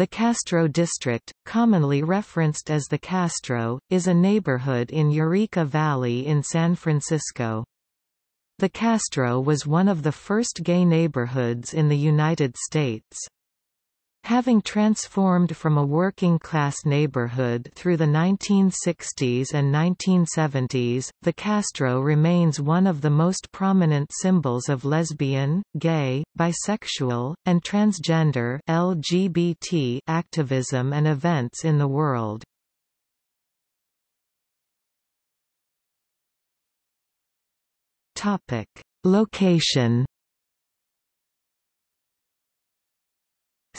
The Castro district, commonly referenced as the Castro, is a neighborhood in Eureka Valley in San Francisco. The Castro was one of the first gay neighborhoods in the United States. Having transformed from a working-class neighborhood through the 1960s and 1970s, the Castro remains one of the most prominent symbols of lesbian, gay, bisexual, and transgender LGBT activism and events in the world. Location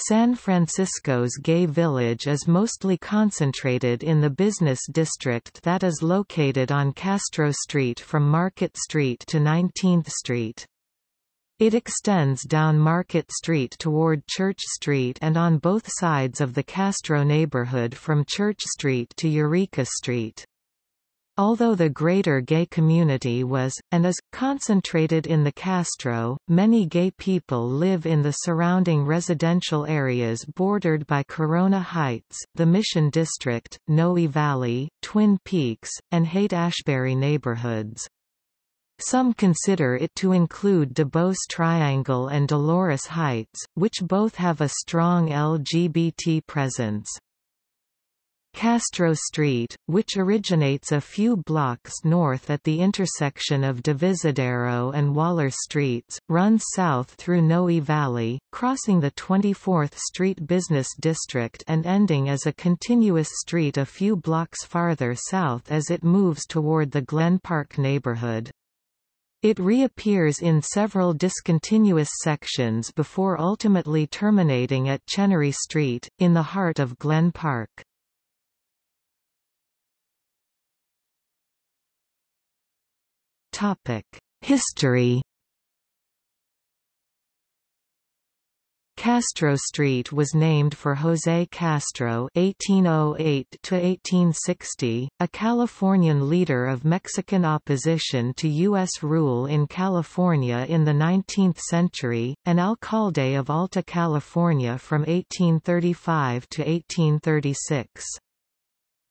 San Francisco's gay village is mostly concentrated in the business district that is located on Castro Street from Market Street to 19th Street. It extends down Market Street toward Church Street and on both sides of the Castro neighborhood from Church Street to Eureka Street. Although the greater gay community was, and is, concentrated in the Castro, many gay people live in the surrounding residential areas bordered by Corona Heights, the Mission District, Noe Valley, Twin Peaks, and Haight-Ashbury neighborhoods. Some consider it to include Duboce Triangle and Dolores Heights, which both have a strong LGBT presence. Castro Street, which originates a few blocks north at the intersection of Divisadero and Waller Streets, runs south through Noe Valley, crossing the 24th Street Business District and ending as a continuous street a few blocks farther south as it moves toward the Glen Park neighborhood. It reappears in several discontinuous sections before ultimately terminating at Chenery Street, in the heart of Glen Park. History Castro Street was named for José Castro (1808–1860), a Californian leader of Mexican opposition to U.S. rule in California in the 19th century, an alcalde of Alta California from 1835 to 1836.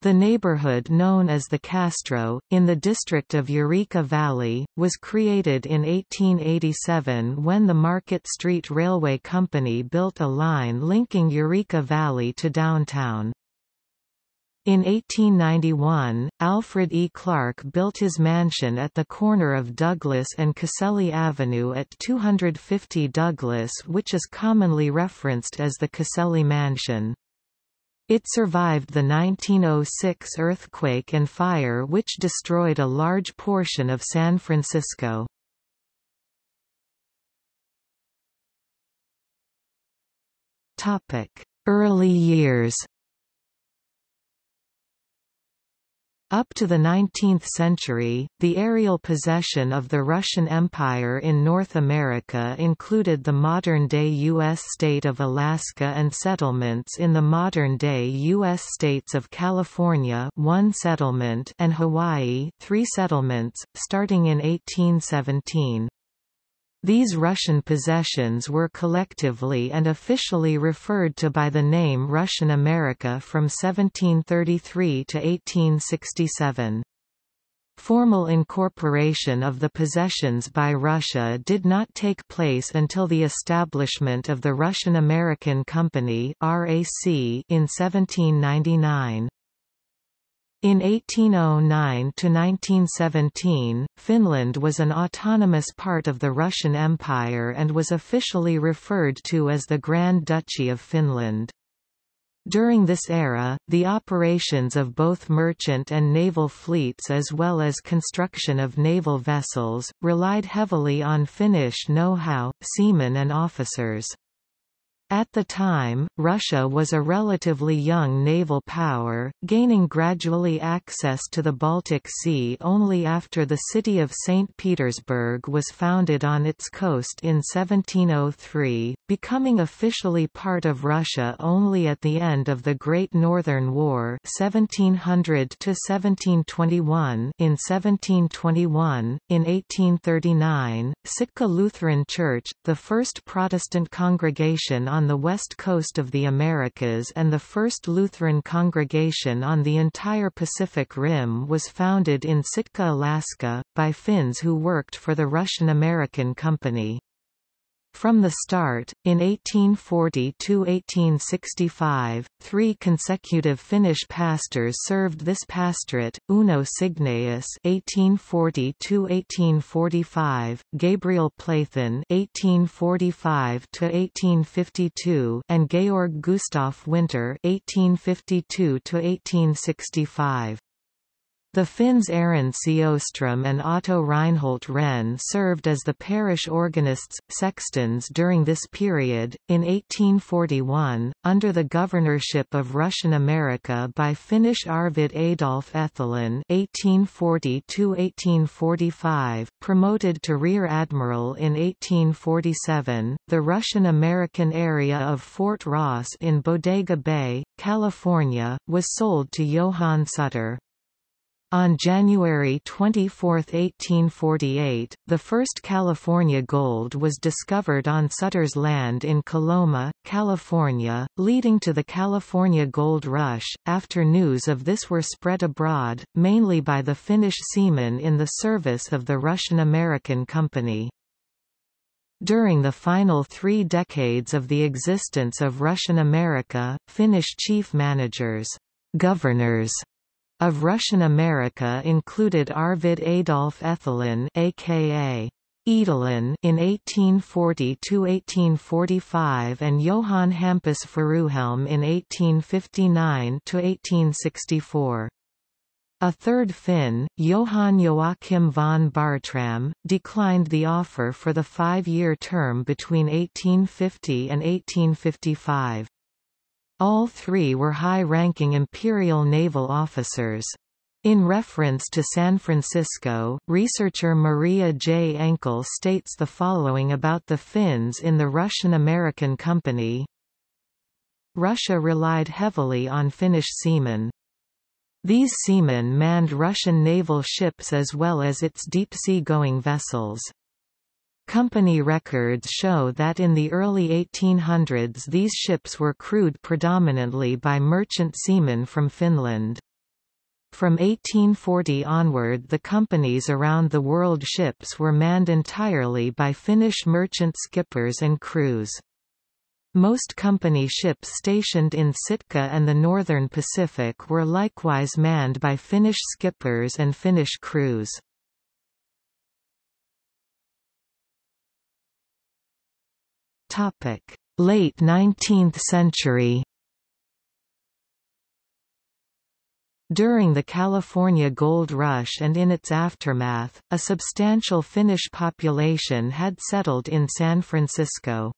The neighborhood known as the Castro, in the district of Eureka Valley, was created in 1887 when the Market Street Railway Company built a line linking Eureka Valley to downtown. In 1891, Alfred E. Clark built his mansion at the corner of Douglas and Caselli Avenue at 250 Douglas which is commonly referenced as the Caselli Mansion. It survived the 1906 earthquake and fire which destroyed a large portion of San Francisco. Early years Up to the 19th century, the aerial possession of the Russian Empire in North America included the modern-day U.S. state of Alaska and settlements in the modern-day U.S. states of California one settlement and Hawaii three settlements, starting in 1817. These Russian possessions were collectively and officially referred to by the name Russian America from 1733 to 1867. Formal incorporation of the possessions by Russia did not take place until the establishment of the Russian American Company in 1799. In 1809–1917, Finland was an autonomous part of the Russian Empire and was officially referred to as the Grand Duchy of Finland. During this era, the operations of both merchant and naval fleets as well as construction of naval vessels, relied heavily on Finnish know-how, seamen and officers. At the time, Russia was a relatively young naval power, gaining gradually access to the Baltic Sea only after the city of St. Petersburg was founded on its coast in 1703, becoming officially part of Russia only at the end of the Great Northern War 1700 1721 in 1721, in 1839, Sitka Lutheran Church, the first Protestant congregation on on the west coast of the Americas and the first Lutheran congregation on the entire Pacific Rim was founded in Sitka, Alaska, by Finns who worked for the Russian-American Company. From the start, in 1840–1865, three consecutive Finnish pastors served this pastorate, Uno Cygnaeus (1840–1845), Gabriel Plathan (1845–1852), and Georg Gustav Winter (1852–1865). The Finns Aron Sjöström and Otto Reinhold Rehn served as the parish organists, sextons during this period. In 1841, under the governorship of Russian America by Finnish Arvid Adolf Etholén (1840–1845), promoted to rear admiral in 1847, the Russian-American area of Fort Ross in Bodega Bay, California, was sold to Johann Sutter. On January 24, 1848, the first California gold was discovered on Sutter's land in Coloma, California, leading to the California Gold Rush. After news of this were spread abroad, mainly by the Finnish seamen in the service of the Russian-American Company. During the final three decades of the existence of Russian America, Finnish chief managers, governors, of Russian America included Arvid Adolf Etholén aka Edelin in 1840–1845 and Johann Hampus Furuhelm in 1859–1864. A third Finn, Johann Joachim von Bartram, declined the offer for the five-year term between 1850 and 1855. All three were high-ranking Imperial naval officers. In reference to San Francisco, researcher Maria J. Enkel states the following about the Finns in the Russian-American Company. Russia relied heavily on Finnish seamen. These seamen manned Russian naval ships as well as its deep-sea-going vessels. Company records show that in the early 1800s these ships were crewed predominantly by merchant seamen from Finland. From 1840 onward the companies around the world ships were manned entirely by Finnish merchant skippers and crews. Most company ships stationed in Sitka and the northern Pacific were likewise manned by Finnish skippers and Finnish crews. Topic: Late 19th century. During the California Gold Rush and in its aftermath, a substantial Finnish population had settled in San Francisco.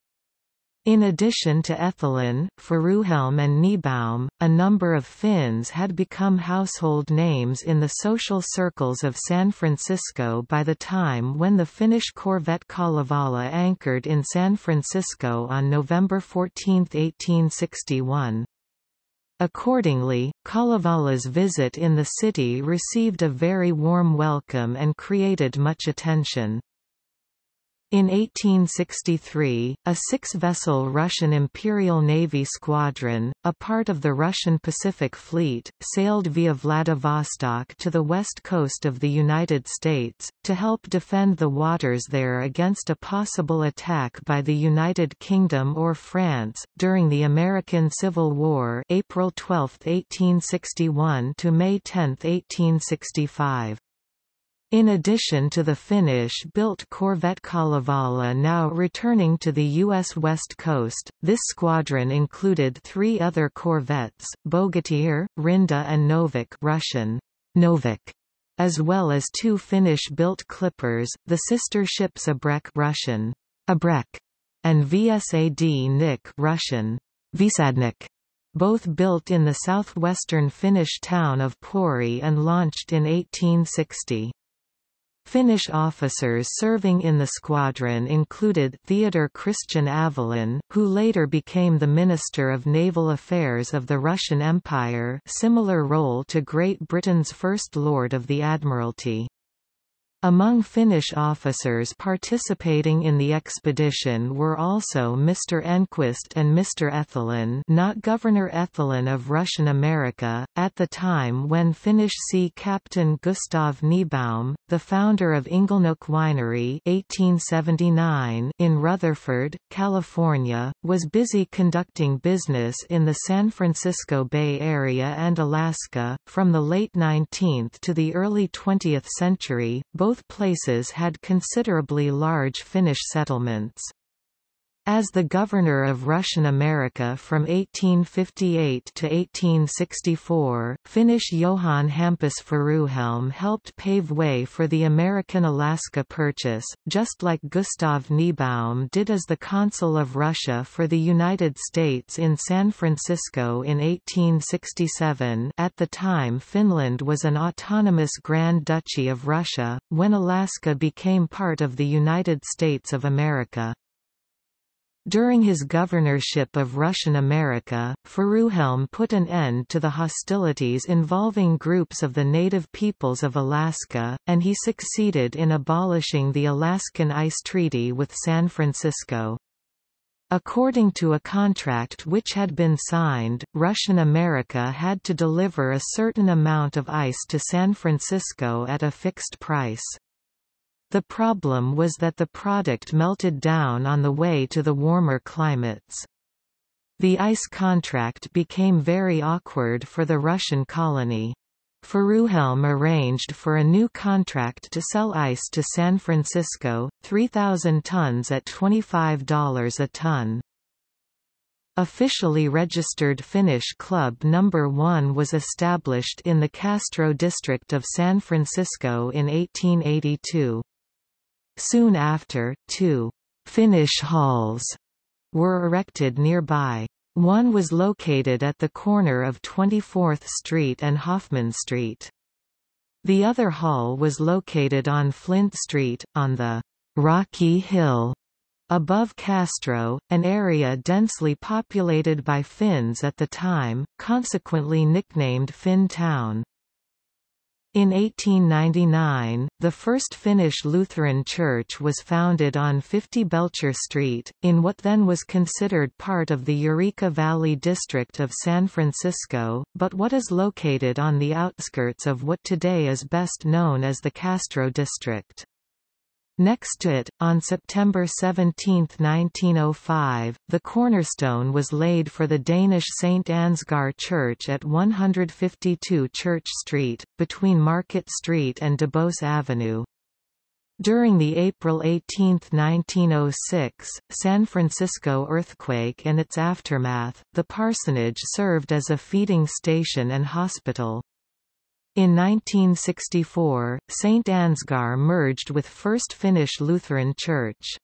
In addition to Etholén, Furuhelm and Niebaum, a number of Finns had become household names in the social circles of San Francisco by the time when the Finnish corvette Kalevala anchored in San Francisco on November 14, 1861. Accordingly, Kalevala's visit in the city received a very warm welcome and created much attention. In 1863, a six-vessel Russian Imperial Navy squadron, a part of the Russian Pacific Fleet, sailed via Vladivostok to the west coast of the United States, to help defend the waters there against a possible attack by the United Kingdom or France, during the American Civil War April 12, 1861 to May 10, 1865. In addition to the Finnish-built corvette Kalevala now returning to the U.S. West Coast, this squadron included three other corvettes, Bogatyr, Rinda and Novik Russian, Novik, as well as two Finnish-built clippers, the sister ships Abrek Russian, Abrek, and Vsadnik Russian, Visadnik both built in the southwestern Finnish town of Pori and launched in 1860. Finnish officers serving in the squadron included Theodor Christian Avellan, who later became the Minister of Naval Affairs of the Russian Empire similar role to Great Britain's First Lord of the Admiralty. Among Finnish officers participating in the expedition were also Mr. Enquist and Mr. Etheland not Governor Etheland of Russian America, at the time when Finnish Sea Captain Gustav Niebaum, the founder of Inglenook Winery 1879 in Rutherford, California, was busy conducting business in the San Francisco Bay Area and Alaska. From the late 19th to the early 20th century, both both places had considerably large Finnish settlements. As the governor of Russian America from 1858 to 1864, Finnish Johann Hampus Furuhelm helped pave way for the American Alaska Purchase, just like Gustav Niebaum did as the consul of Russia for the United States in San Francisco in 1867 at the time Finland was an autonomous Grand Duchy of Russia, when Alaska became part of the United States of America. During his governorship of Russian America, Furuhelm put an end to the hostilities involving groups of the native peoples of Alaska, and he succeeded in abolishing the Alaskan Ice Treaty with San Francisco. According to a contract which had been signed, Russian America had to deliver a certain amount of ice to San Francisco at a fixed price. The problem was that the product melted down on the way to the warmer climates. The ice contract became very awkward for the Russian colony. Furuhelm arranged for a new contract to sell ice to San Francisco, 3,000 tons at $25 a ton. Officially registered Finnish Club No. 1 was established in the Castro district of San Francisco in 1882. Soon after, two «Finnish halls» were erected nearby. One was located at the corner of 24th Street and Hoffman Street. The other hall was located on Flint Street, on the «Rocky Hill» above Castro, an area densely populated by Finns at the time, consequently nicknamed Finn Town. In 1899, the first Finnish Lutheran church was founded on 50 Belcher Street, in what then was considered part of the Eureka Valley district of San Francisco, but what is located on the outskirts of what today is best known as the Castro district. Next to it, on September 17, 1905, the cornerstone was laid for the Danish St. Ansgar Church at 152 Church Street, between Market Street and Duboce Avenue. During the April 18, 1906, San Francisco earthquake and its aftermath, the parsonage served as a feeding station and hospital. In 1964, St. Ansgar merged with First Finnish Lutheran Church.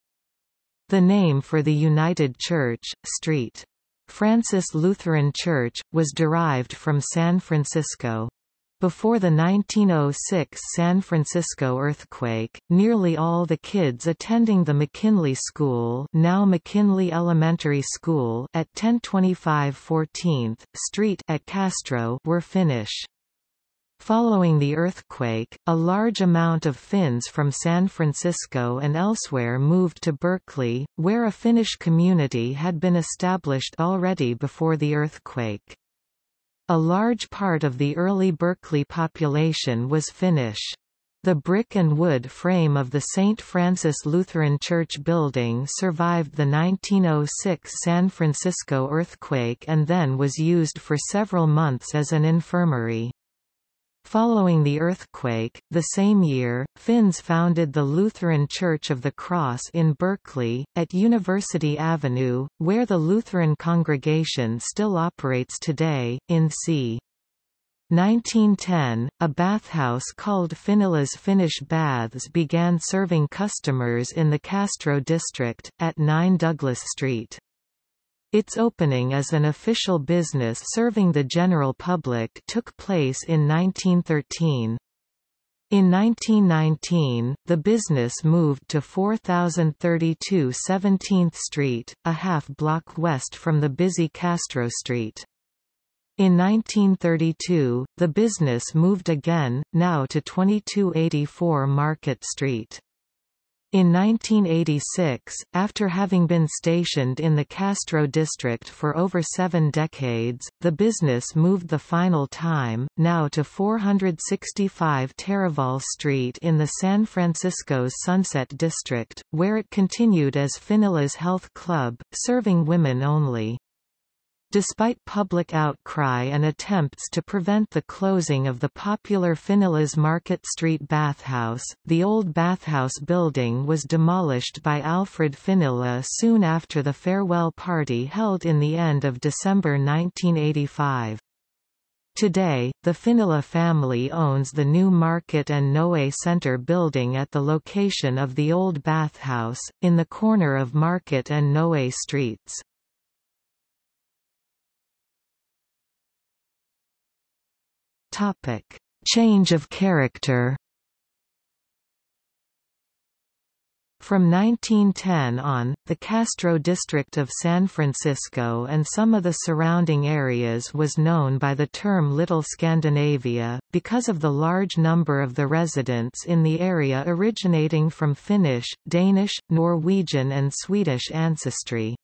The name for the United Church, St. Francis Lutheran Church, was derived from San Francisco. Before the 1906 San Francisco earthquake, nearly all the kids attending the McKinley School now McKinley Elementary School at 1025 14th Street at Castro were Finnish. Following the earthquake, a large amount of Finns from San Francisco and elsewhere moved to Berkeley, where a Finnish community had been established already before the earthquake. A large part of the early Berkeley population was Finnish. The brick and wood frame of the St. Francis Lutheran Church building survived the 1906 San Francisco earthquake and then was used for several months as an infirmary. Following the earthquake, the same year, Finns founded the Lutheran Church of the Cross in Berkeley, at University Avenue, where the Lutheran congregation still operates today, in c. 1910, a bathhouse called Finnila's Finnish Baths began serving customers in the Castro district, at 9 Douglas Street. Its opening as an official business serving the general public took place in 1913. In 1919, the business moved to 4032 17th Street, a half block west from the busy Castro Street. In 1932, the business moved again, now to 2284 Market Street. In 1986, after having been stationed in the Castro district for over seven decades, the business moved the final time, now to 465 Taraval Street in the San Francisco's Sunset District, where it continued as Finnila's Health Club, serving women only. Despite public outcry and attempts to prevent the closing of the popular Finnila's Market Street bathhouse, the old bathhouse building was demolished by Alfred Finnila soon after the farewell party held in the end of December 1985. Today, the Finnila family owns the new Market and Noe Center building at the location of the old bathhouse, in the corner of Market and Noe streets. Topic: Change of character. From 1910 on, the Castro district of San Francisco and some of the surrounding areas was known by the term Little Scandinavia, because of the large number of the residents in the area originating from Finnish, Danish, Norwegian and Swedish ancestry.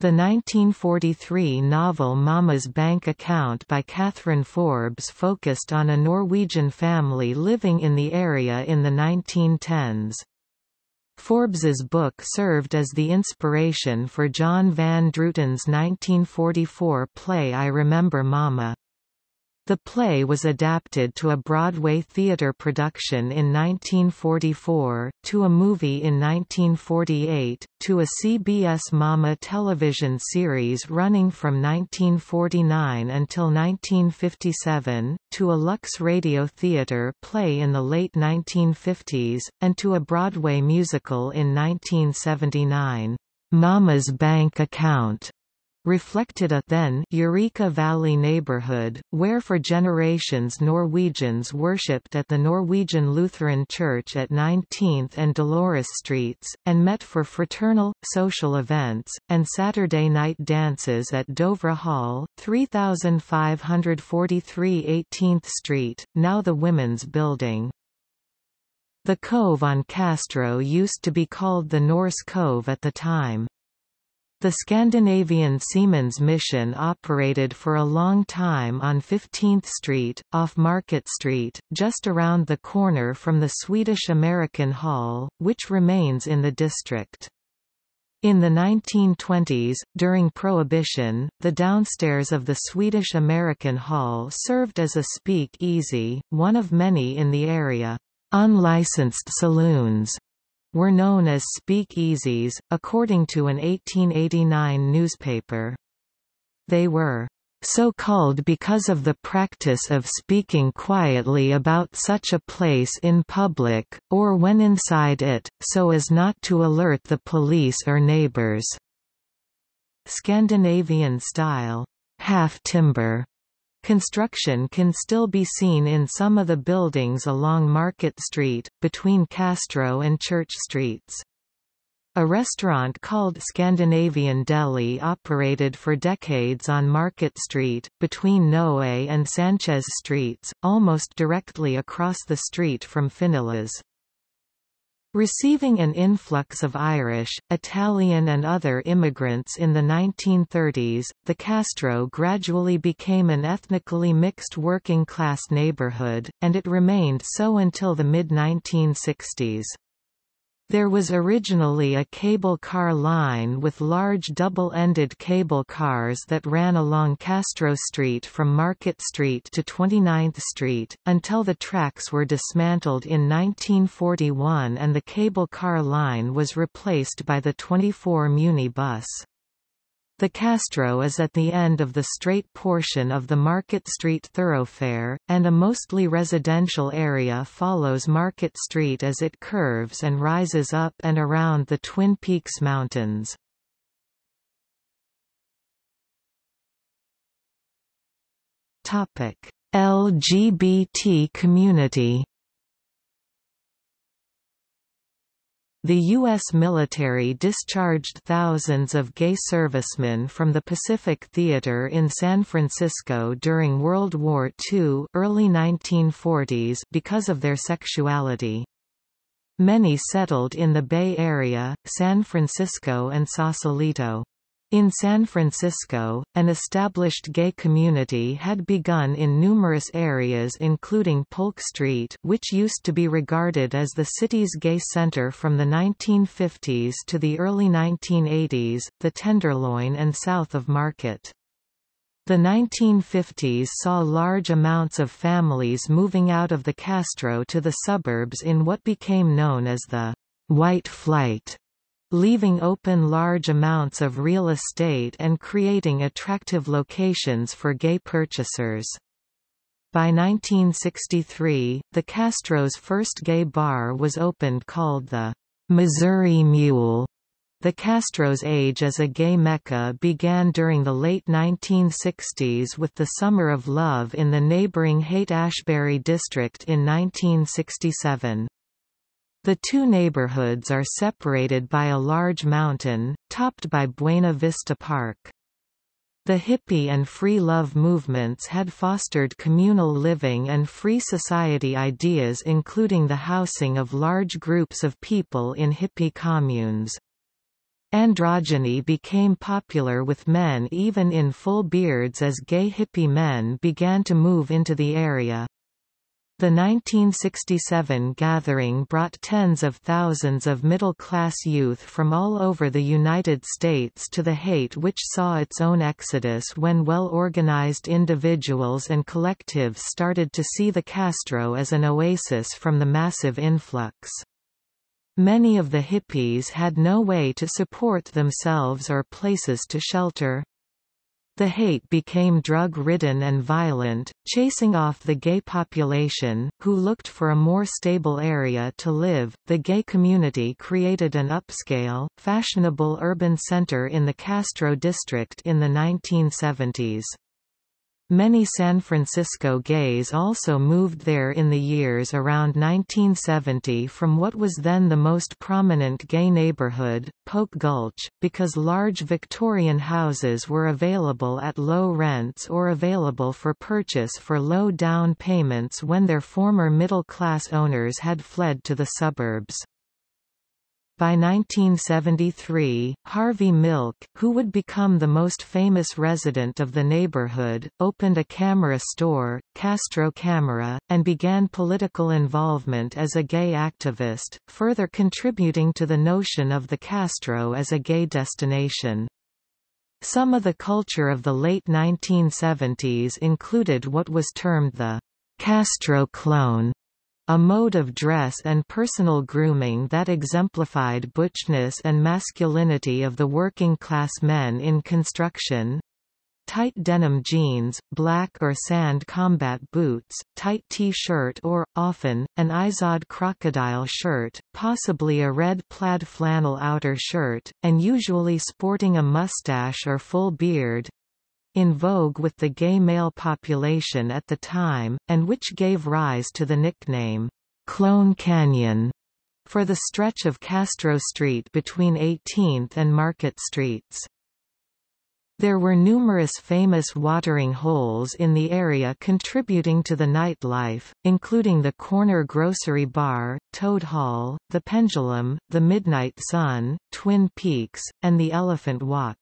The 1943 novel Mama's Bank Account by Kathryn Forbes focused on a Norwegian family living in the area in the 1910s. Forbes's book served as the inspiration for John Van Druten's 1944 play I Remember Mama. The play was adapted to a Broadway theatre production in 1944, to a movie in 1948, to a CBS Mama television series running from 1949 until 1957, to a Lux Radio Theatre play in the late 1950s, and to a Broadway musical in 1979, Mama's Bank Account reflected a then Eureka Valley neighborhood, where for generations Norwegians worshipped at the Norwegian Lutheran Church at 19th and Dolores Streets, and met for fraternal, social events, and Saturday night dances at Dovre Hall, 3543 18th Street, now the Women's Building. The cove on Castro used to be called the Norse Cove at the time. The Scandinavian Seamen's Mission operated for a long time on 15th Street, off Market Street, just around the corner from the Swedish American Hall, which remains in the district. In the 1920s, during Prohibition, the downstairs of the Swedish American Hall served as a speak-easy, one of many in the area. Unlicensed saloons were known as speakeasies, according to an 1889 newspaper. They were so called because of the practice of speaking quietly about such a place in public, or when inside it, so as not to alert the police or neighbors. Scandinavian style, half-timber Construction can still be seen in some of the buildings along Market Street, between Castro and Church Streets. A restaurant called Scandinavian Deli operated for decades on Market Street, between Noe and Sanchez Streets, almost directly across the street from Finnila's. Receiving an influx of Irish, Italian and other immigrants in the 1930s, the Castro gradually became an ethnically mixed working-class neighborhood, and it remained so until the mid-1960s. There was originally a cable car line with large double-ended cable cars that ran along Castro Street from Market Street to 29th Street, until the tracks were dismantled in 1941 and the cable car line was replaced by the 24 Muni bus. The Castro is at the end of the straight portion of the Market Street thoroughfare, and a mostly residential area follows Market Street as it curves and rises up and around the Twin Peaks Mountains. LGBT community The U.S. military discharged thousands of gay servicemen from the Pacific Theater in San Francisco during World War II early 1940s because of their sexuality. Many settled in the Bay Area, San Francisco and Sausalito. In San Francisco, an established gay community had begun in numerous areas including Polk Street which used to be regarded as the city's gay center from the 1950s to the early 1980s, the Tenderloin and south of Market. The 1950s saw large amounts of families moving out of the Castro to the suburbs in what became known as the «white flight» leaving open large amounts of real estate and creating attractive locations for gay purchasers. By 1963, the Castro's first gay bar was opened called the Missouri Mule. The Castro's age as a gay mecca began during the late 1960s with the Summer of Love in the neighboring Haight-Ashbury district in 1967. The two neighborhoods are separated by a large mountain, topped by Buena Vista Park. The hippie and free love movements had fostered communal living and free society ideas including the housing of large groups of people in hippie communes. Androgyny became popular with men even in full beards as gay hippie men began to move into the area. The 1967 gathering brought tens of thousands of middle-class youth from all over the United States to the Haight which saw its own exodus when well-organized individuals and collectives started to see the Castro as an oasis from the massive influx. Many of the hippies had no way to support themselves or places to shelter. The Haight became drug-ridden and violent, chasing off the gay population, who looked for a more stable area to live. The gay community created an upscale, fashionable urban center in the Castro district in the 1970s. Many San Francisco gays also moved there in the years around 1970 from what was then the most prominent gay neighborhood, Polk Gulch, because large Victorian houses were available at low rents or available for purchase for low down payments when their former middle-class owners had fled to the suburbs. By 1973, Harvey Milk, who would become the most famous resident of the neighborhood, opened a camera store, Castro Camera, and began political involvement as a gay activist, further contributing to the notion of the Castro as a gay destination. Some of the culture of the late 1970s included what was termed the Castro clone, a mode of dress and personal grooming that exemplified butchness and masculinity of the working-class men in construction, tight denim jeans, black or sand combat boots, tight T-shirt or, often, an Izod crocodile shirt, possibly a red plaid flannel outer shirt, and usually sporting a mustache or full beard, in vogue with the gay male population at the time, and which gave rise to the nickname, Clone Canyon, for the stretch of Castro Street between 18th and Market Streets. There were numerous famous watering holes in the area contributing to the nightlife, including the Corner Grocery Bar, Toad Hall, the Pendulum, the Midnight Sun, Twin Peaks, and the Elephant Walk.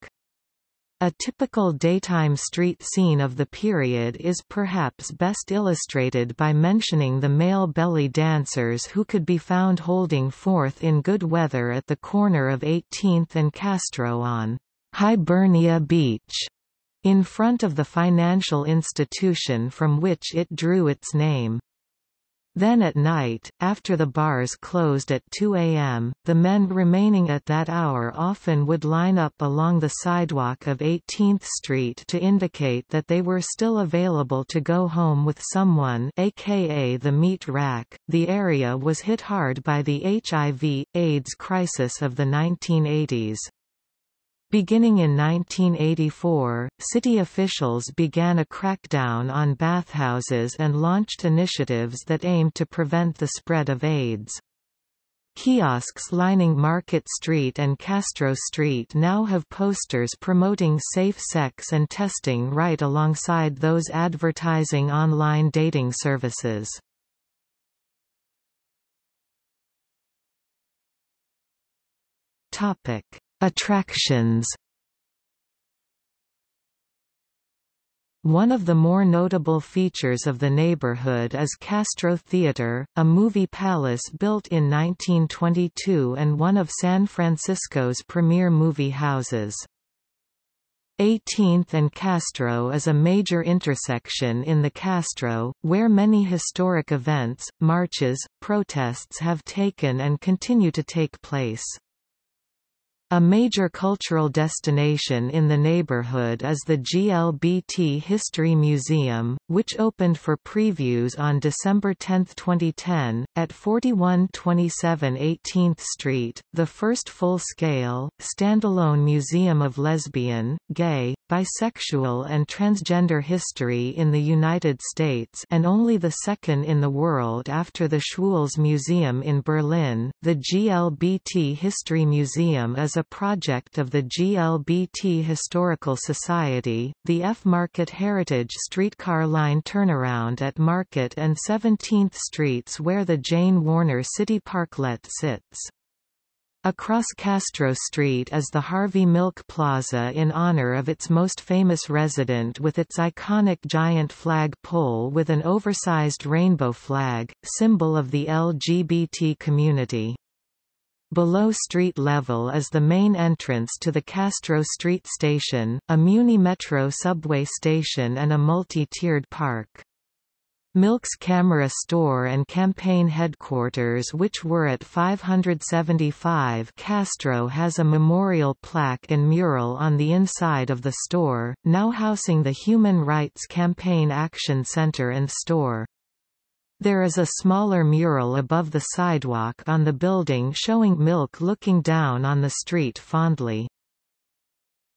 A typical daytime street scene of the period is perhaps best illustrated by mentioning the male belly dancers who could be found holding forth in good weather at the corner of 18th and Castro on Hibernia Beach, in front of the financial institution from which it drew its name. Then at night, after the bars closed at 2 a.m., the men remaining at that hour often would line up along the sidewalk of 18th Street to indicate that they were still available to go home with someone aka the meat rack. The area was hit hard by the HIV, AIDS crisis of the 1980s. Beginning in 1984, city officials began a crackdown on bathhouses and launched initiatives that aimed to prevent the spread of AIDS. Kiosks lining Market Street and Castro Street now have posters promoting safe sex and testing right alongside those advertising online dating services. Topic: Attractions. One of the more notable features of the neighborhood is Castro Theater, a movie palace built in 1922 and one of San Francisco's premier movie houses. 18th and Castro is a major intersection in the Castro, where many historic events, marches, protests have taken and continue to take place. A major cultural destination in the neighborhood is the GLBT History Museum, which opened for previews on December 10, 2010, at 4127 18th Street, the first full-scale, standalone museum of lesbian, gay, bisexual and transgender history in the United States and only the second in the world after the Schwules Museum in Berlin. The GLBT History Museum is a project of the GLBT Historical Society, the F Market Heritage streetcar line turnaround at Market and 17th Streets where the Jane Warner City Parklet sits. Across Castro Street is the Harvey Milk Plaza in honor of its most famous resident with its iconic giant flag pole with an oversized rainbow flag, symbol of the LGBT community. Below street level is the main entrance to the Castro Street Station, a Muni Metro subway station and a multi-tiered park. Milk's camera store and campaign headquarters which were at 575 Castro has a memorial plaque and mural on the inside of the store, now housing the Human Rights Campaign Action Center and store. There is a smaller mural above the sidewalk on the building showing Milk looking down on the street fondly.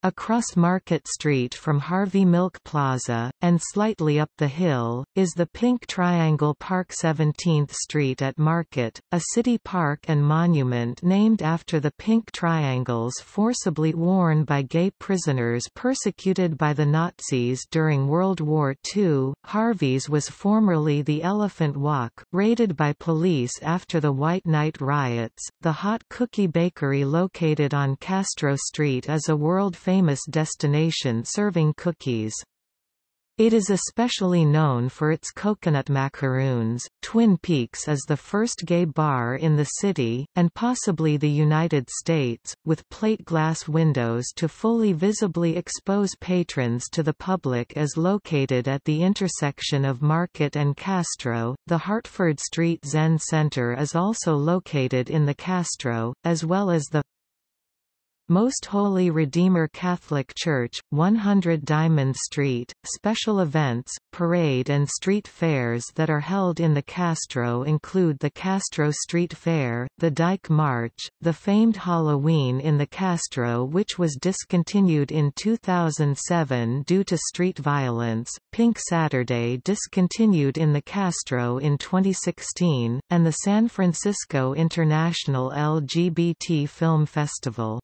Across Market Street from Harvey Milk Plaza, and slightly up the hill, is the Pink Triangle Park 17th Street at Market, a city park and monument named after the pink triangles forcibly worn by gay prisoners persecuted by the Nazis during World War II. Harvey's was formerly the Elephant Walk, raided by police after the White Night riots. The Hot Cookie Bakery located on Castro Street is a world famous famous destination serving cookies. It is especially known for its coconut macaroons. Twin Peaks is the first gay bar in the city, and possibly the United States, with plate glass windows to fully visibly expose patrons to the public is located at the intersection of Market and Castro. The Hartford Street Zen Center is also located in the Castro, as well as the most Holy Redeemer Catholic Church, 100 Diamond Street. Special events, parade and street fairs that are held in the Castro include the Castro Street Fair, the Dyke March, the famed Halloween in the Castro which was discontinued in 2007 due to street violence, Pink Saturday discontinued in the Castro in 2016, and the San Francisco International LGBT Film Festival.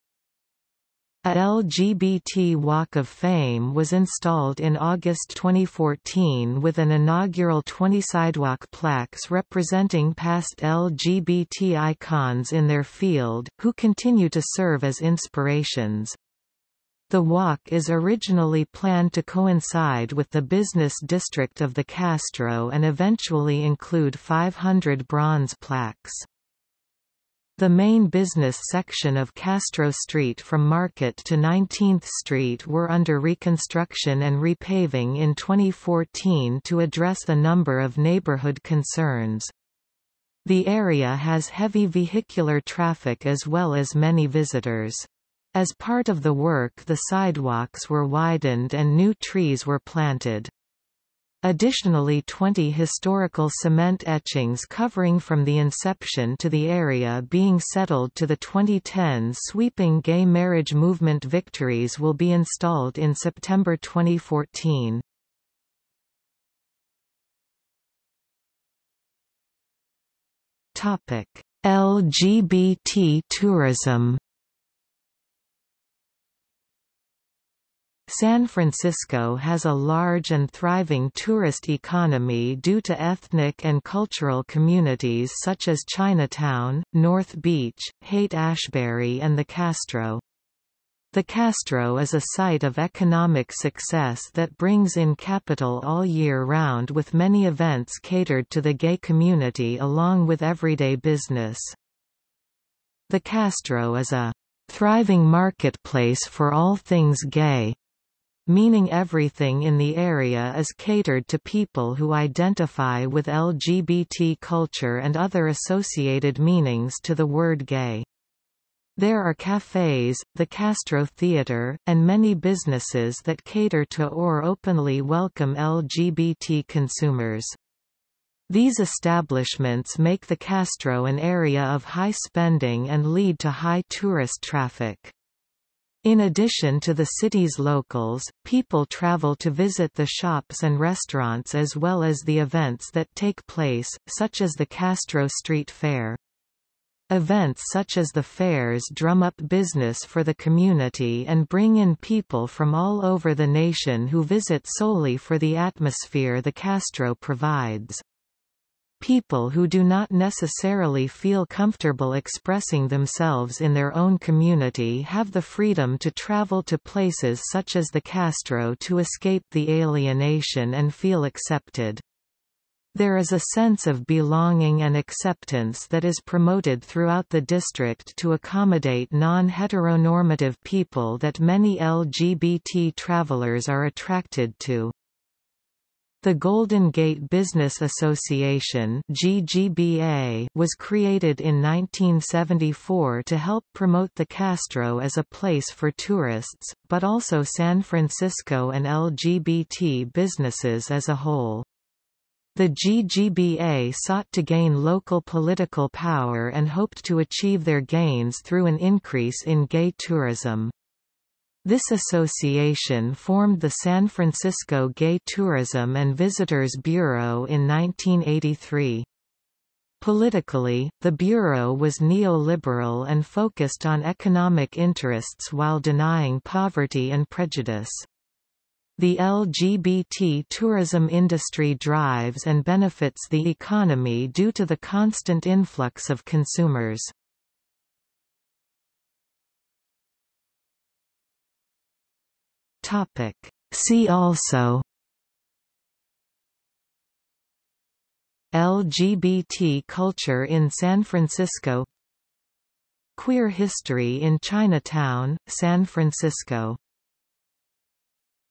A LGBT Walk of Fame was installed in August 2014 with an inaugural 20 sidewalk plaques representing past LGBT icons in their field, who continue to serve as inspirations. The walk is originally planned to coincide with the business district of the Castro and eventually include 500 bronze plaques. The main business section of Castro Street from Market to 19th Street were under reconstruction and repaving in 2014 to address the number of neighborhood concerns. The area has heavy vehicular traffic as well as many visitors. As part of the work the sidewalks were widened and new trees were planted. Additionally 20 historical cement etchings covering from the inception to the area being settled to the 2010s sweeping gay marriage movement victories will be installed in September 2014. LGBT tourism San Francisco has a large and thriving tourist economy due to ethnic and cultural communities such as Chinatown, North Beach, Haight-Ashbury and the Castro. The Castro is a site of economic success that brings in capital all year round with many events catered to the gay community along with everyday business. The Castro is a thriving marketplace for all things gay meaning everything in the area is catered to people who identify with LGBT culture and other associated meanings to the word gay. There are cafes, the Castro Theater, and many businesses that cater to or openly welcome LGBT consumers. These establishments make the Castro an area of high spending and lead to high tourist traffic. In addition to the city's locals, people travel to visit the shops and restaurants as well as the events that take place, such as the Castro Street Fair. Events such as the fairs drum up business for the community and bring in people from all over the nation who visit solely for the atmosphere the Castro provides. People who do not necessarily feel comfortable expressing themselves in their own community have the freedom to travel to places such as the Castro to escape the alienation and feel accepted. There is a sense of belonging and acceptance that is promoted throughout the district to accommodate non-heteronormative people that many LGBT travelers are attracted to. The Golden Gate Business Association GGBA was created in 1974 to help promote the Castro as a place for tourists, but also San Francisco and LGBT businesses as a whole. The GGBA sought to gain local political power and hoped to achieve their gains through an increase in gay tourism. This association formed the San Francisco Gay Tourism and Visitors Bureau in 1983. Politically, the Bureau was neoliberal and focused on economic interests while denying poverty and prejudice. The LGBT tourism industry drives and benefits the economy due to the constant influx of consumers. Topic. See also LGBT culture in San Francisco Queer history in Chinatown, San Francisco